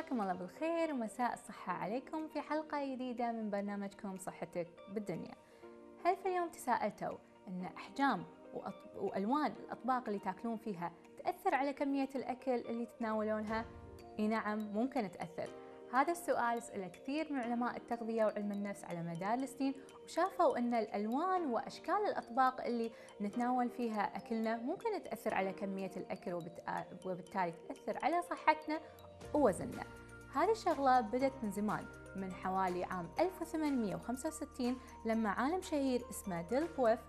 مساكم الله بالخير ومساء الصحة عليكم في حلقة جديدة من برنامجكم صحتك بالدنيا. هل في اليوم تساءلتوا أن أحجام وألوان الأطباق اللي تاكلون فيها تأثر على كمية الأكل اللي تتناولونها؟ إي نعم ممكن تأثر. هذا السؤال سأله كثير من علماء التغذية وعلم النفس على مدار السنين وشافوا أن الألوان وأشكال الأطباق اللي نتناول فيها أكلنا ممكن تأثر على كمية الأكل وبالت- وبالتالي تأثر على صحتنا ووزننا. هذه الشغلة بدت من زمان من حوالي عام 1865 لما عالم شهير اسمه ديل بويف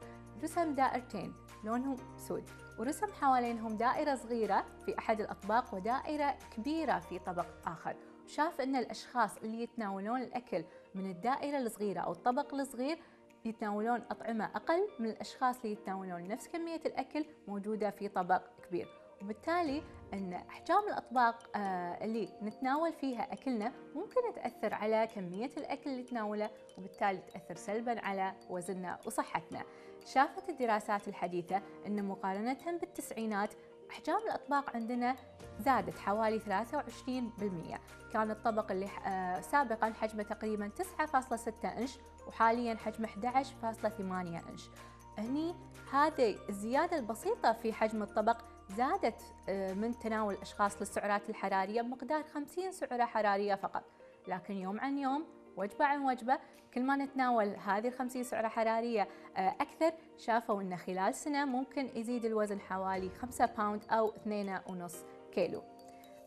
رسم دائرتين لونهم سود. ورسم حوالينهم دائرة صغيرة في أحد الأطباق ودائرة كبيرة في طبق آخر. شاف أن الأشخاص اللي يتناولون الأكل من الدائرة الصغيرة أو الطبق الصغير يتناولون أطعمة أقل من الأشخاص اللي يتناولون نفس كمية الأكل موجودة في طبق كبير. وبالتالي أن أحجام الأطباق آه، اللي نتناول فيها أكلنا ممكن تأثر على كمية الأكل اللي نتناوله وبالتالي تأثر سلبا على وزننا وصحتنا. شافت الدراسات الحديثة أن مقارنة بالتسعينات أحجام الأطباق عندنا زادت حوالي 23% كان الطبق اللي آه، سابقا حجمه تقريبا 9.6 إنش وحاليا حجمه 11.8 إنش. هني هذه الزيادة البسيطة في حجم الطبق زادت آه، من تناول الأشخاص للسعرات الحرارية بمقدار 50 سعرة حرارية فقط. لكن يوم عن يوم وجبة عن وجبة كل ما نتناول هذه ال 50 سعرة حرارية آه، أكثر شافوا أن خلال سنة ممكن يزيد الوزن حوالي 5 باوند أو 2.5 كيلو.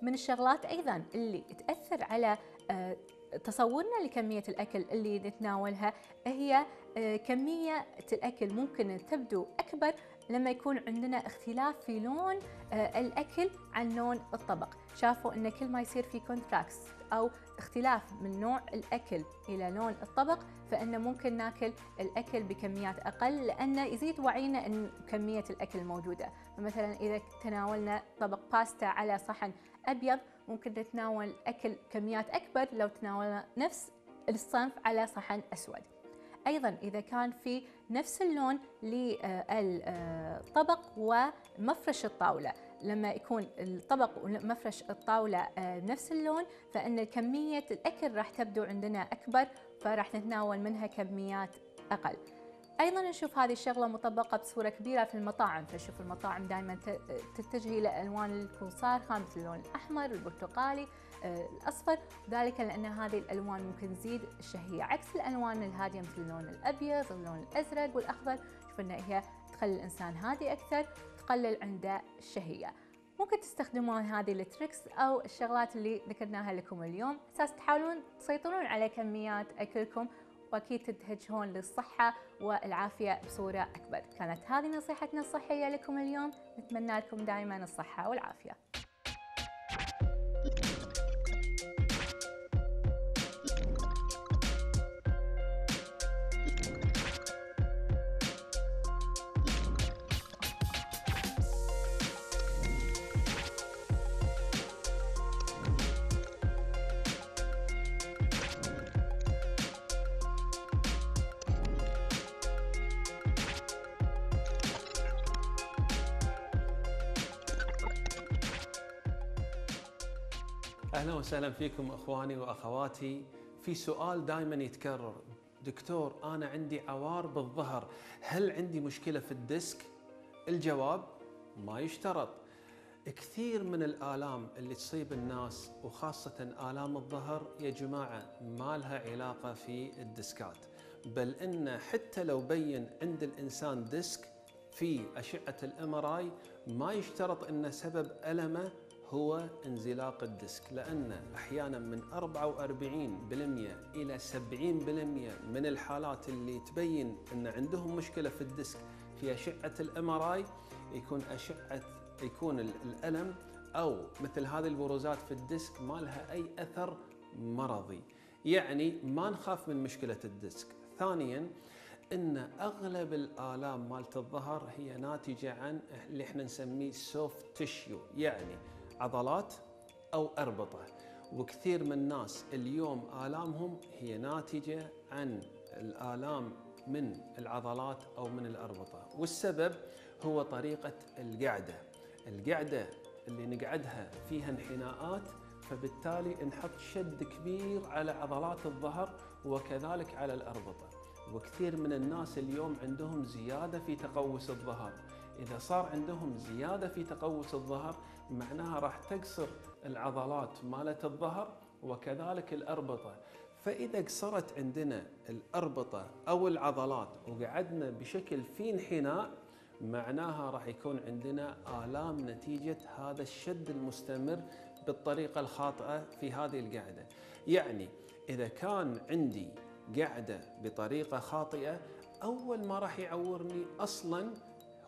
من الشغلات أيضا اللي تأثر على آه، تصورنا لكمية الأكل اللي نتناولها هي كمية الأكل ممكن تبدو أكبر لما يكون عندنا اختلاف في لون آه، الأكل عن لون الطبق. شافوا أن كل ما يصير في contrast أو اختلاف من نوع الأكل إلى لون الطبق فإنه ممكن ناكل الأكل بكميات أقل لأنه يزيد وعينا أن كمية الأكل موجودة. فمثلا إذا تناولنا طبق باستا على صحن أبيض ممكن نتناول أكل كميات أكبر لو تناولنا نفس الصنف على صحن أسود. أيضا إذا كان في نفس اللون للطبق ومفرش الطاولة. لما يكون الطبق ومفرش الطاولة آه، نفس اللون فإن كمية الأكل راح تبدو عندنا أكبر فراح نتناول منها كميات أقل. أيضا نشوف هذه الشغلة مطبقة بصورة كبيرة في المطاعم. فنشوف المطاعم دائما تتجه إلى الالوان الكوصارخه مثل اللون الأحمر البرتقالي. الأصفر ذلك لأن هذه الألوان ممكن تزيد الشهية. عكس الألوان الهادية مثل اللون الأبيض اللون الأزرق والأخضر شوف ان هي تخلي الإنسان هادي أكثر تقلل عنده الشهية. ممكن تستخدمون هذه التريكس أو الشغلات اللي ذكرناها لكم اليوم. أساس تحاولون تسيطرون على كميات أكلكم وأكيد تتجهون للصحة والعافية بصورة أكبر. كانت هذه نصيحتنا الصحية لكم اليوم. نتمنى لكم دائما الصحة والعافية. أهلا وسهلا فيكم أخواني وأخواتي. في سؤال دائما يتكرر. دكتور أنا عندي عوار بالظهر. هل عندي مشكلة في الديسك؟ الجواب ما يشترط. كثير من الآلام اللي تصيب الناس وخاصة آلام الظهر يا جماعة ما لها علاقة في الديسكات. بل إن حتى لو بين عند الإنسان ديسك في أشعة ال M ما يشترط أن سبب ألمه هو انزلاق الديسك لأن أحيانا من 44% إلى 70% من الحالات اللي تبين أن عندهم مشكلة في الديسك في أشعة ال MR يكون أشعة يكون ال- الألم أو مثل هذه البروزات في الديسك ما لها أي أثر مرضي. يعني ما نخاف من مشكلة الديسك. ثانيا إن أغلب الآلام مالت الظهر هي ناتجة عن اللي إحنا نسميه سوفت تشيو يعني عضلات أو أربطة. وكثير من الناس اليوم آلامهم هي ناتجة عن الآلام من العضلات أو من الأربطة. والسبب هو طريقة القعدة. القعدة اللي نقعدها فيها انحناءات فبالتالي نحط شد كبير على عضلات الظهر وكذلك على الأربطة. وكثير من الناس اليوم عندهم زيادة في تقوس الظهر. إذا صار عندهم زيادة في تقوس الظهر معناها راح تقصر العضلات مالت الظهر وكذلك الأربطة. فإذا قصرت عندنا الأربطة أو العضلات وقعدنا بشكل في انحناء معناها راح يكون عندنا آلام نتيجة هذا الشد المستمر بالطريقة الخاطئة في هذه القعدة. يعني إذا كان عندي قعدة بطريقة خاطئة أول ما راح يعورني أصلا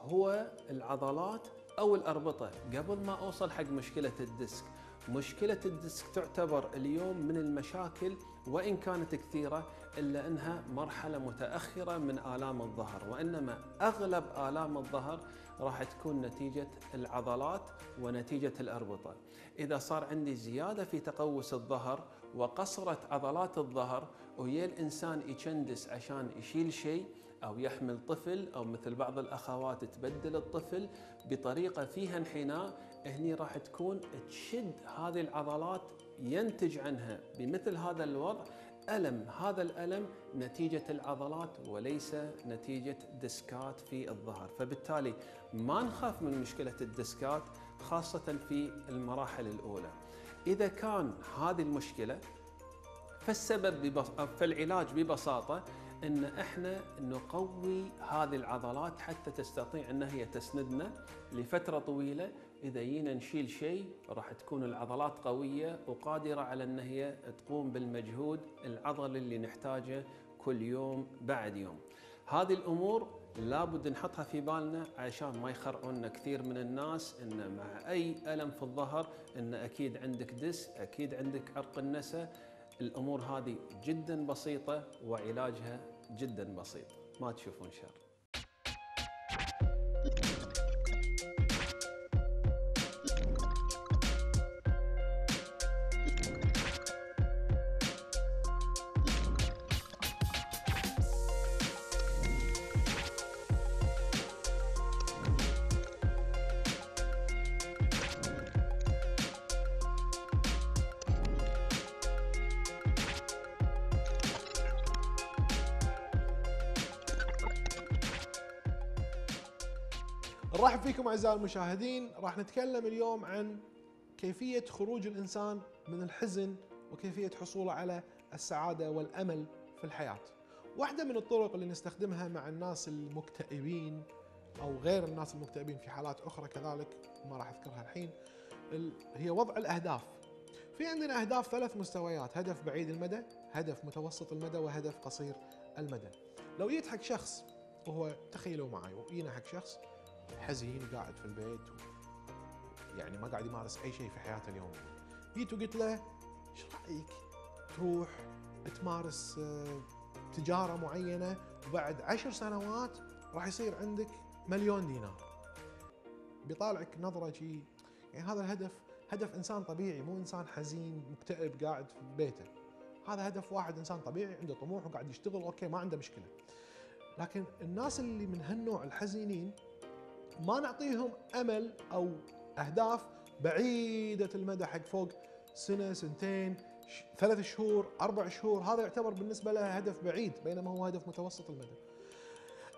هو العضلات أو الأربطة. قبل ما أوصل حق مشكلة ال disc مشكلة ال disc تعتبر اليوم من المشاكل وإن كانت كثيرة إلا أنها مرحلة متأخرة من آلام الظهر وإنما أغلب آلام الظهر راح تكون نتيجة العضلات ونتيجة الأربطة. إذا صار عندي زيادة في تقوس الظهر وقصرت عضلات الظهر ويا الإنسان يشندس عشان يشيل شيء أو يحمل طفل أو مثل بعض الأخوات تبدل الطفل بطريقة فيها انحناء هني راح تكون تشد هذه العضلات ينتج عنها. بمثل هذا الوضع ألم. هذا الألم نتيجة العضلات وليس نتيجة ديسكات في الظهر. فبالتالي ما نخاف من مشكلة الديسكات خاصة في المراحل الأولى. إذا كان هذه المشكلة فالسبب ببص... فالعلاج ببساطة إن إحنا نقوي هذه العضلات حتى تستطيع إن هي تسندنا لفترة طويلة إذا جينا نشيل شيء راح تكون العضلات قوية وقادرة على إن هي تقوم بالمجهود العضلي اللي نحتاجه كل يوم بعد يوم. هذه الأمور لابد نحطها في بالنا عشان ما يخرعون كثير من الناس إن مع أي ألم في الظهر إن أكيد عندك دس، أكيد عندك عرق النسا، الأمور هذه جدا بسيطة وعلاجها جدا بسيط، ما تشوفون شر. نرحب فيكم أعزائي المشاهدين راح نتكلم اليوم عن كيفية خروج الإنسان من الحزن وكيفية حصوله على السعادة والأمل في الحياة. واحدة من الطرق اللي نستخدمها مع الناس المكتئبين أو غير الناس المكتئبين في حالات أخرى كذلك ما راح أذكرها الحين هي وضع الأهداف. في عندنا أهداف ثلاث مستويات، هدف بعيد المدى، هدف متوسط المدى وهدف قصير المدى. لو جيت حق شخص وهو تخيلوا معي وجينا حق شخص حزين قاعد في البيت يعني ما قاعد يمارس أي شيء في حياته اليومية. جيت وقلت له إيش رأيك تروح تمارس آه، تجارة معينة وبعد عشر سنوات راح يصير عندك مليون دينار؟ بيطالعك نظرة شي يعني هذا الهدف هدف إنسان طبيعي مو إنسان حزين مكتئب قاعد في بيته. هذا هدف واحد إنسان طبيعي عنده طموح وقاعد يشتغل أوكي ما عنده مشكلة. لكن الناس اللي من هالنوع الحزينين ما نعطيهم أمل أو أهداف بعيدة المدى حق فوق سنة سنتين ثلاث شهور أربع شهور. هذا يعتبر بالنسبة له هدف بعيد بينما هو هدف متوسط المدى.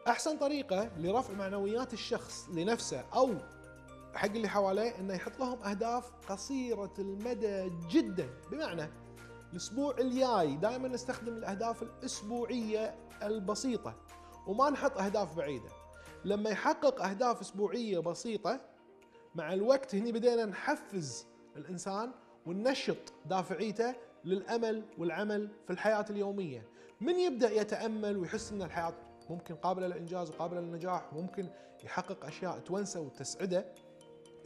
أحسن طريقة لرفع معنويات الشخص لنفسه أو حق اللي حواليه إنه يحط لهم أهداف قصيرة المدى جدا. بمعنى الأسبوع الجاي دائما نستخدم الأهداف الأسبوعية البسيطة وما نحط أهداف بعيدة. لما يحقق أهداف أسبوعية بسيطة مع الوقت هني بدينا نحفز الإنسان وننشط دافعيته للأمل والعمل في الحياة اليومية. من يبدأ يتأمل ويحس إن الحياة ممكن قابلة للإنجاز وقابلة للنجاح ممكن يحقق أشياء تونسه وتسعده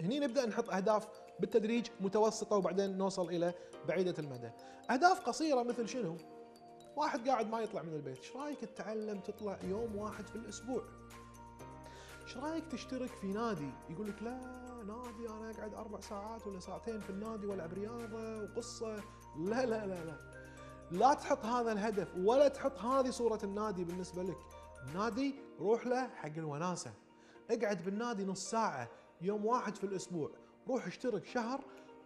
هني نبدأ نحط أهداف بالتدريج متوسطة وبعدين نوصل إلى بعيدة المدى. أهداف قصيرة مثل شنو؟ واحد قاعد ما يطلع من البيت إيش رأيك تتعلم تطلع يوم واحد في الأسبوع؟ رأيك تشترك في نادي؟ يقول لك لا نادي أنا أقعد أربع ساعات ولا ساعتين في النادي وألعب رياضة وقصة. لا لا لا لا. لا تحط هذا الهدف ولا تحط هذه صورة النادي بالنسبة لك. النادي روح له حق الوناسة. اقعد بالنادي نص ساعة يوم واحد في الأسبوع. روح اشترك شهر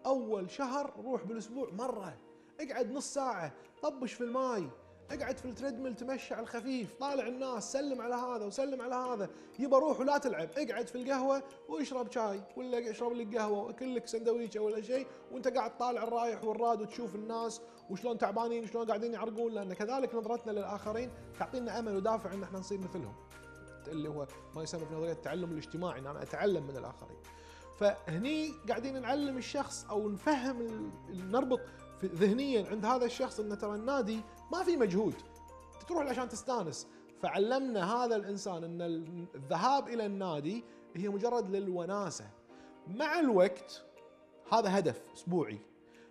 أول شهر روح بالأسبوع مرة. اقعد نص ساعة طبش في الماي. اقعد في ال treadmill تمشي على الخفيف طالع الناس سلم على هذا وسلم على هذا. يبا روح ولا تلعب اقعد في القهوة واشرب شاي ولا اشرب لك قهوة واكل لك سندويشة ولا شيء وانت قاعد طالع الرايح والراد وتشوف الناس وشلون تعبانين وشلون قاعدين يعرقون لأن كذلك نظرتنا للآخرين تعطينا أمل ودافع إن إحنا نصير مثلهم. اللي هو ما يسمى في نظرية التعلم الاجتماعي إن أنا أتعلم من الآخرين. فهني قاعدين نعلم الشخص أو نفهم نربط ذهنيا عند هذا الشخص إن ترى النادي ما في مجهود. تروح عشان تستانس. فعلمنا هذا الإنسان إن الذهاب إلى النادي هي مجرد للوناسة. مع الوقت هذا هدف أسبوعي.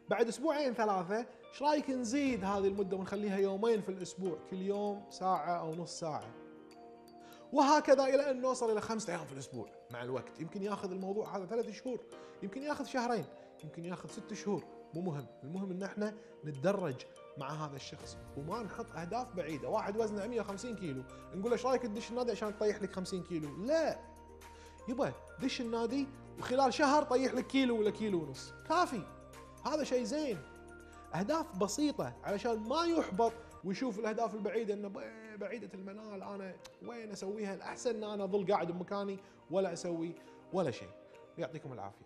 بعد أسبوعين ثلاثة إيش رأيك نزيد هذه المدة ونخليها يومين في الأسبوع؟ كل يوم ساعة أو نص ساعة. وهكذا إلى أن نوصل إلى خمسة أيام في الأسبوع مع الوقت. يمكن ياخذ الموضوع هذا ثلاث شهور. يمكن ياخذ شهرين. يمكن ياخذ ست شهور. مو مهم. المهم إن إحنا نتدرج مع هذا الشخص وما نحط أهداف بعيدة. واحد وزنه 150 كيلو. نقول له إيش رأيك تدش النادي عشان تطيح لك 50 كيلو؟ لا. يبا دش النادي وخلال شهر طيح لك كيلو ولا كيلو ونص. كافي. هذا شيء زين. أهداف بسيطة علشان ما يحبط ويشوف الأهداف البعيدة إنه بعيدة المنال أنا وين أسويها؟ الأحسن إن أنا أظل قاعد بمكاني ولا أسوي ولا شيء. يعطيكم العافية.